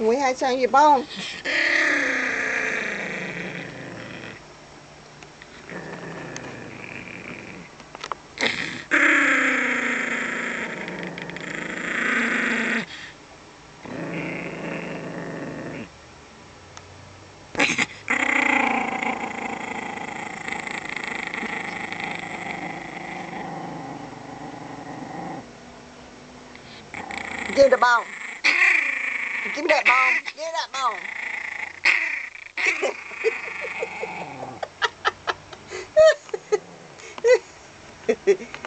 We have some of your bone? Me the bone. Give me that bone. Give me that bone.